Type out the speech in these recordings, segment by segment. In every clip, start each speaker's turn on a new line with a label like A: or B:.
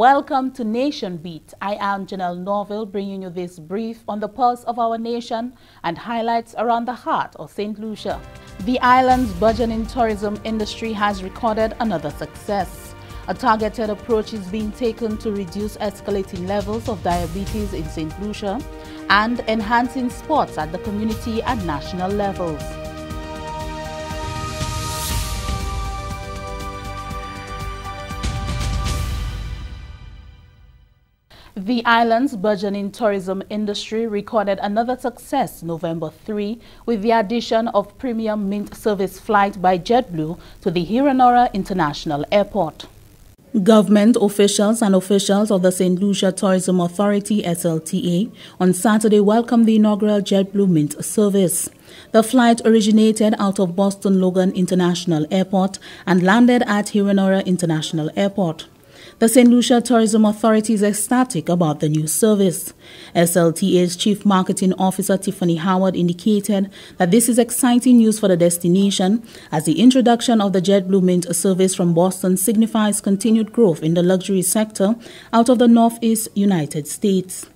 A: Welcome to Nation Beat. I am Janelle Norville bringing you this brief on the pulse of our nation and highlights around the heart of St. Lucia. The island's burgeoning tourism industry has recorded another success. A targeted approach is being taken to reduce escalating levels of diabetes in St. Lucia and enhancing sports at the community and national levels. The island's burgeoning tourism industry recorded another success November 3 with the addition of premium mint service flight by JetBlue to the Hewanorra International Airport. Government officials and officials of the St. Lucia Tourism Authority SLTA on Saturday welcomed the inaugural JetBlue Mint service. The flight originated out of Boston Logan International Airport and landed at Hewanorra International Airport. The St. Lucia Tourism Authority is ecstatic about the new service. SLTA's Chief Marketing Officer Tiffany Howard indicated that this is exciting news for the destination as the introduction of the JetBlue Mint service from Boston signifies continued growth in the luxury sector out of the Northeast United States.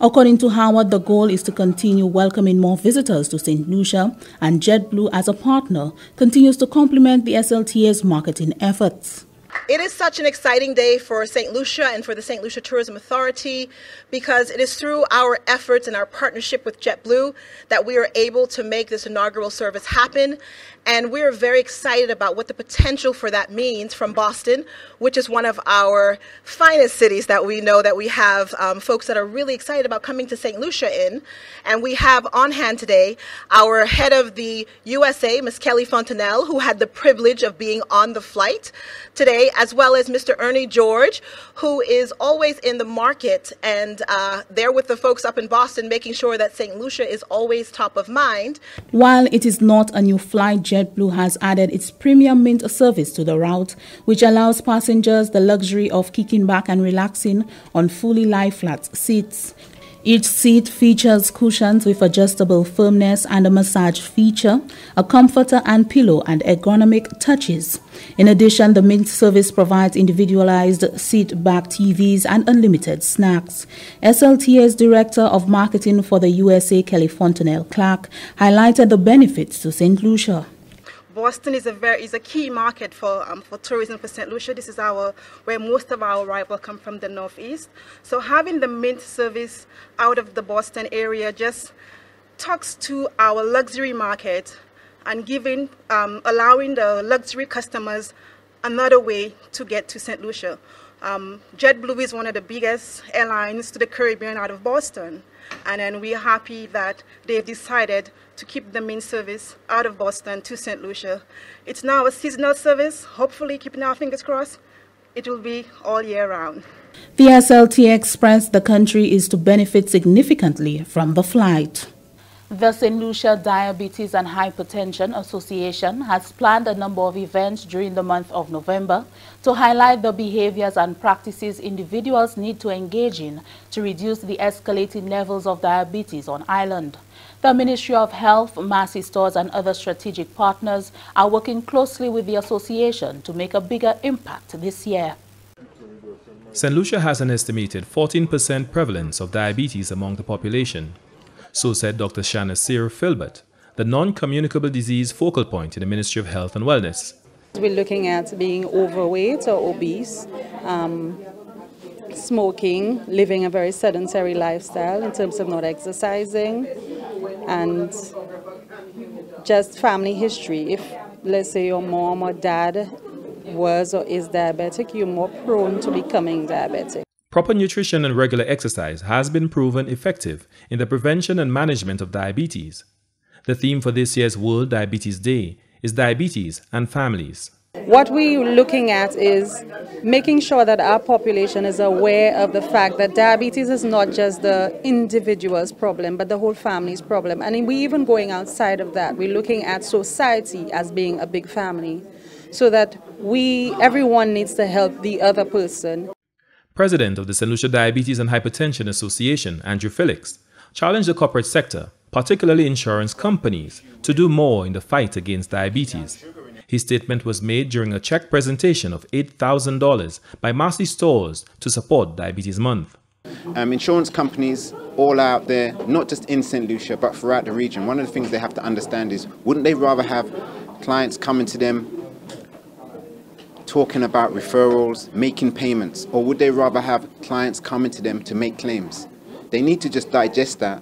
A: According to Howard, the goal is to continue welcoming more visitors to St. Lucia, and JetBlue, as a partner, continues to complement the SLTA's marketing efforts.
B: It is such an exciting day for St. Lucia and for the St. Lucia Tourism Authority because it is through our efforts and our partnership with JetBlue that we are able to make this inaugural service happen. And we're very excited about what the potential for that means from Boston, which is one of our finest cities that we know that we have um, folks that are really excited about coming to St. Lucia in. And we have on hand today our head of the USA, Ms. Kelly Fontanelle, who had the privilege of being on the flight today, as well as Mr. Ernie George, who is always in the market and uh, there with the folks up in Boston, making sure that St. Lucia is always top of mind.
A: While it is not a new flight, JetBlue has added its premium mint service to the route, which allows passengers the luxury of kicking back and relaxing on fully lie flat seats. Each seat features cushions with adjustable firmness and a massage feature, a comforter and pillow and ergonomic touches. In addition, the Mint service provides individualized seat back TVs and unlimited snacks. SLTA's Director of Marketing for the USA, Kelly Fontanelle Clark, highlighted the benefits to St. Lucia.
B: Boston is a very is a key market for um, for tourism for St. Lucia. This is our where most of our arrival come from the northeast. So having the mint service out of the Boston area just talks to our luxury market and giving um, allowing the luxury customers another way to get to St. Lucia. Um, JetBlue is one of the biggest airlines to the Caribbean out of Boston. And then we're happy that they've decided to keep the main service out of Boston to St. Lucia. It's now a seasonal service, hopefully keeping our fingers crossed, it will be all year round.
A: The SLT expressed the country is to benefit significantly from the flight. The St. Lucia Diabetes and Hypertension Association has planned a number of events during the month of November to highlight the behaviors and practices individuals need to engage in to reduce the escalating levels of diabetes on island. The Ministry of Health, Massy Stores and other strategic partners are working closely with the association to make a bigger impact this year.
C: St. Lucia has an estimated 14% prevalence of diabetes among the population so said Dr. Shanasir Filbert, the non-communicable disease focal point in the Ministry of Health and Wellness.
D: We're looking at being overweight or obese, um, smoking, living a very sedentary lifestyle in terms of not exercising, and just family history. If, let's say, your mom or dad was or is diabetic, you're more prone to becoming diabetic.
C: Proper nutrition and regular exercise has been proven effective in the prevention and management of diabetes. The theme for this year's World Diabetes Day is diabetes and families.
D: What we're looking at is making sure that our population is aware of the fact that diabetes is not just the individual's problem, but the whole family's problem. And we're even going outside of that. We're looking at society as being a big family so that we, everyone needs to help the other person.
C: President of the St. Lucia Diabetes and Hypertension Association, Andrew Felix, challenged the corporate sector, particularly insurance companies, to do more in the fight against diabetes. His statement was made during a check presentation of $8,000 by Massy Stores to support Diabetes Month.
E: Um, insurance companies all out there, not just in St. Lucia, but throughout the region, one of the things they have to understand is wouldn't they rather have clients coming to them talking about referrals, making payments, or would they rather have clients coming to them to make claims? They need to just digest that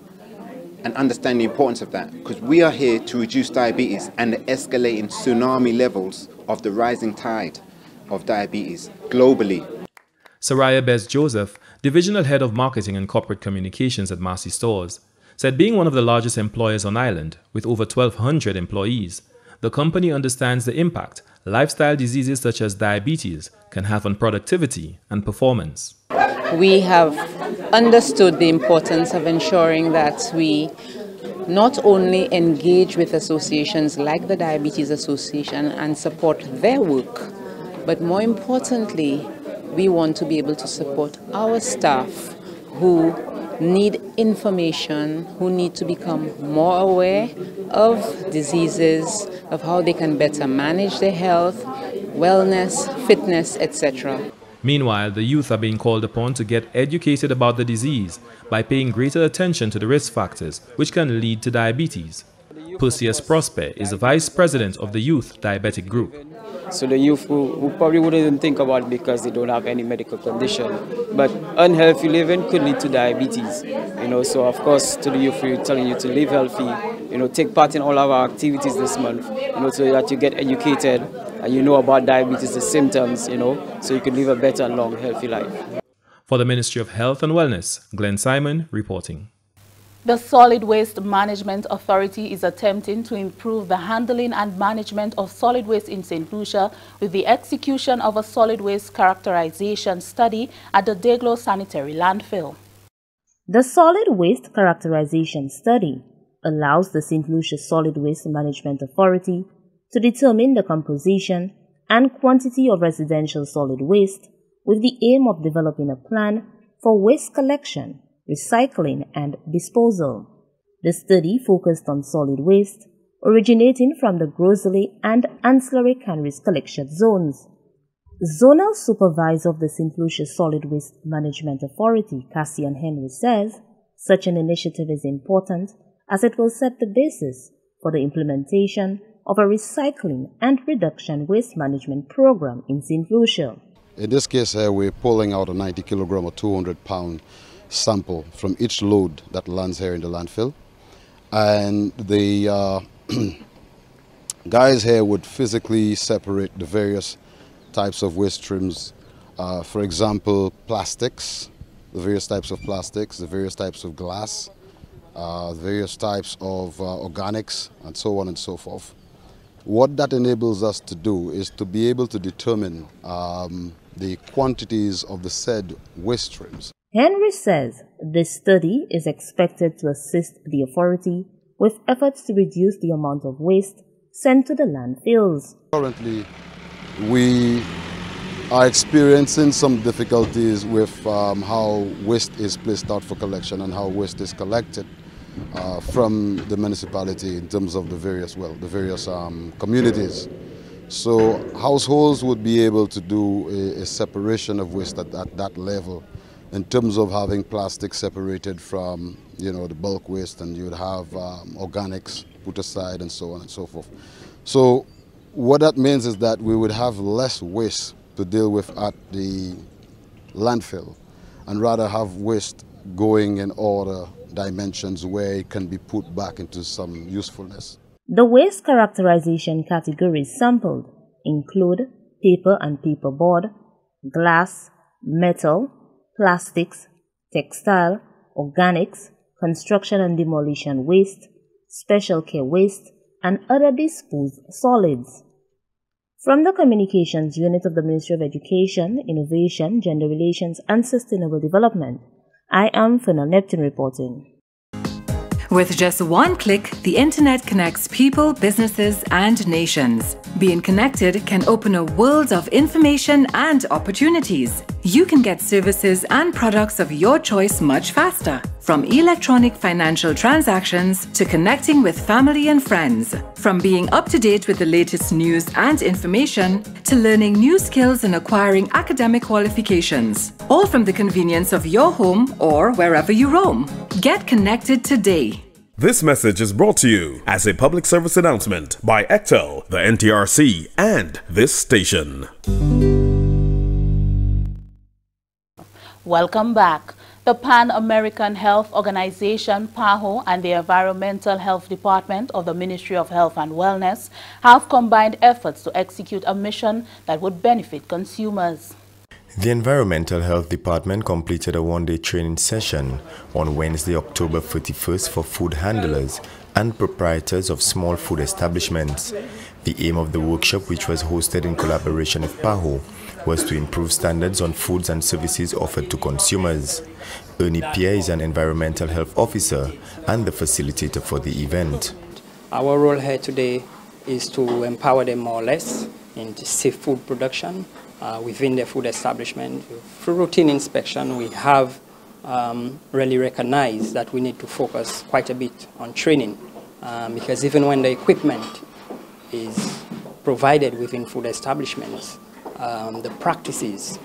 E: and understand the importance of that because we are here to reduce diabetes and the escalating tsunami levels of the rising tide of diabetes globally.
C: Soraya Bess Joseph, Divisional Head of Marketing and Corporate Communications at Massy Stores, said being one of the largest employers on island with over 1,200 employees, the company understands the impact lifestyle diseases such as diabetes can have on productivity and performance.
D: We have understood the importance of ensuring that we not only engage with associations like the Diabetes Association and support their work, but more importantly, we want to be able to support our staff who need information, who need to become more aware of diseases, of how they can better manage their health, wellness, fitness, etc.
C: Meanwhile, the youth are being called upon to get educated about the disease by paying greater attention to the risk factors which can lead to diabetes. Perseus Prosper is the vice president of the Youth Diabetic Group.
F: So the youth who, who probably wouldn't even think about it because they don't have any medical condition. But unhealthy living could lead to diabetes. You know, so of course to the youth we're telling you to live healthy, you know, take part in all of our activities this month, you know, so that you get educated and you know about diabetes, the symptoms, you know, so you can live a better and long, healthy life.
C: For the Ministry of Health and Wellness, Glenn Simon reporting.
A: The Solid Waste Management Authority is attempting to improve the handling and management of solid waste in St. Lucia with the execution of a solid waste characterization study at the Deglos Sanitary Landfill.
G: The Solid Waste Characterization Study allows the St. Lucia Solid Waste Management Authority to determine the composition and quantity of residential solid waste with the aim of developing a plan for waste collection recycling, and disposal. The study focused on solid waste originating from the Gros Islet and Anse La Raye Canaries collection zones. Zonal Supervisor of the St. Lucia Solid Waste Management Authority, Cassian Henry, says such an initiative is important as it will set the basis for the implementation of a recycling and reduction waste management program in. Lucia.
H: In this case, uh, we're pulling out a 90 kilogram or 200 pound sample from each load that lands here in the landfill. And the uh, guys here would physically separate the various types of waste streams. Uh, for example, plastics, the various types of plastics, the various types of glass, various types of uh, organics, and so on and so forth. What that enables us to do is to be able to determine um, the quantities of the said waste streams.
G: Henry says this study is expected to assist the authority with efforts to reduce the amount of waste sent to the landfills.
H: Currently, we are experiencing some difficulties with um, how waste is placed out for collection and how waste is collected uh, from the municipality in terms of the various, well, the various um, communities. So households would be able to do a, a separation of waste at, at that level in terms of having plastic separated from you know the bulk waste and you'd have um, organics put aside and so on and so forth so what that means is that we would have less waste to deal with at the landfill and rather have waste going in other dimensions where it can be put back into some usefulness.
G: The waste characterization categories sampled include paper and paperboard, glass, metal, plastics, textile, organics, construction and demolition waste, special care waste, and other disposed solids. From the Communications Unit of the Ministry of Education, Innovation, Gender Relations and Sustainable Development, I am Fenel Neptune reporting.
I: With just one click, the internet connects people, businesses, and nations. Being connected can open a world of information and opportunities. You can get services and products of your choice much faster. From electronic financial transactions to connecting with family and friends, from being up to date with the latest news and information to learning new skills and acquiring academic qualifications, all from the convenience of your home or wherever you roam. Get connected today.
J: This message is brought to you as a public service announcement by Ectel, the NTRC, and this station.
A: Welcome back. The Pan American Health Organization, PAHO, and the Environmental Health Department of the Ministry of Health and Wellness have combined efforts to execute a mission that would benefit consumers.
K: The Environmental Health Department completed a one-day training session on Wednesday, October 31st for food handlers and proprietors of small food establishments. The aim of the workshop, which was hosted in collaboration with PAHO, was to improve standards on foods and services offered to consumers. Ernie Pierre is an environmental health officer and the facilitator for the event.
L: Our role here today is to empower them more or less in safe food production uh, within their food establishment. Through routine inspection, we have um, really recognized that we need to focus quite a bit on training um, because even when the equipment is provided within food establishments, um, the practices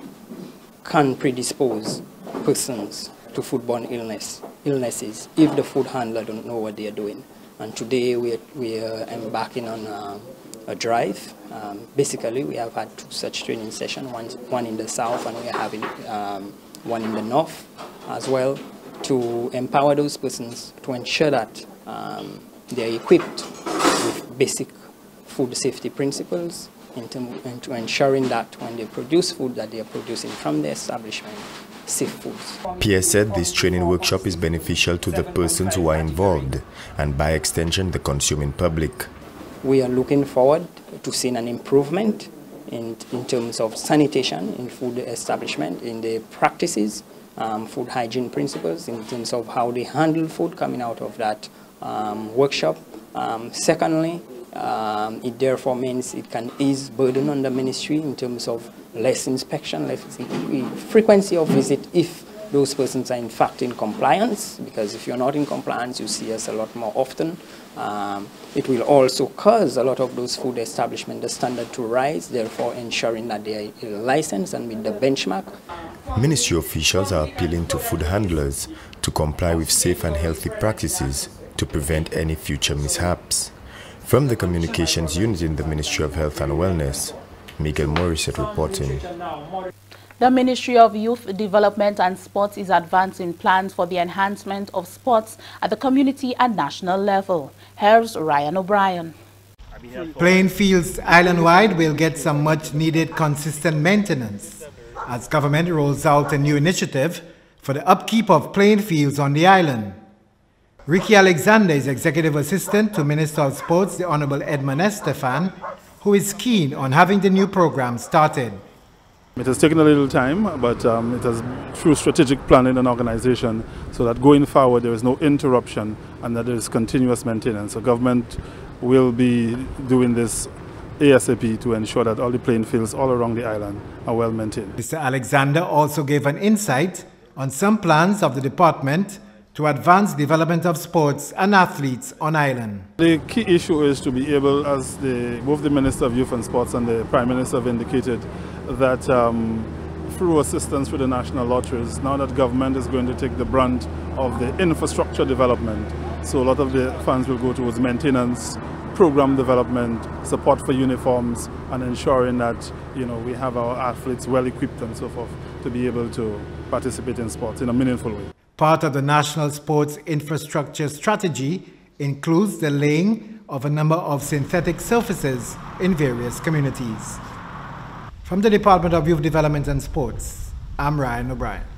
L: can predispose persons to foodborne illness, illnesses if the food handler don't know what they are doing. And today we are, we are embarking on uh, a drive. Um, basically, we have had two such training sessions, one, one in the south and we are having um, one in the north as well, to empower those persons to ensure that um, they are equipped with basic food safety principles into, ensuring that when they produce food that they are producing from the establishment, safe foods.
K: Pierre said this training workshop is beneficial to the persons who are involved and by extension the consuming public.
L: We are looking forward to seeing an improvement in, in terms of sanitation in food establishment, in the practices, um, food hygiene principles, in terms of how they handle food coming out of that um, workshop. Um, secondly, um, it therefore means it can ease burden on the ministry in terms of less inspection, less frequency of visit if those persons are in fact in compliance, because if you're not in compliance, you see us a lot more often. Um, it will also cause a lot of those food establishments the standard to rise, therefore ensuring that they are licensed and meet the benchmark.
K: Ministry officials are appealing to food handlers to comply with safe and healthy practices to prevent any future mishaps. From the Communications Unit in the Ministry of Health and Wellness, Miguel Morissette reporting.
A: The Ministry of Youth Development and Sports is advancing plans for the enhancement of sports at the community and national level. Here's Ryan O'Brien.
M: Playing fields island-wide will get some much-needed consistent maintenance as government rolls out a new initiative for the upkeep of playing fields on the island. Ricky Alexander is Executive Assistant to Minister of Sports, the Honorable Edmund Estephane, who is keen on having the new program started.
N: It has taken a little time, but um, it has through strategic planning and organization so that going forward there is no interruption and that there is continuous maintenance. So government will be doing this ASAP to ensure that all the playing fields all around the island are well maintained.
M: Mr. Alexander also gave an insight on some plans of the department to advance development of sports and athletes on island.
N: The key issue is to be able, as the, both the Minister of Youth and Sports and the Prime Minister have indicated, that um, through assistance through the national lotteries, now that government is going to take the brunt of the infrastructure development, so a lot of the funds will go towards maintenance, program development, support for uniforms, and ensuring that you know we have our athletes well equipped and so forth to be able to participate in sports in a meaningful way.
M: Part of the National Sports Infrastructure Strategy includes the laying of a number of synthetic surfaces in various communities. From the Department of Youth Development and Sports, I'm Ryan O'Brien.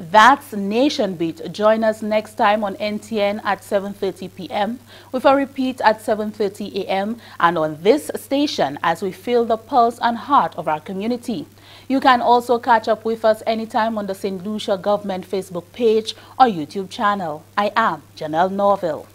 A: That's Nation Beat. Join us next time on NTN at 7.30 p.m. with a repeat at 7.30 a.m. and on this station as we feel the pulse and heart of our community. You can also catch up with us anytime on the St. Lucia Government Facebook page or YouTube channel. I am Janelle Norville.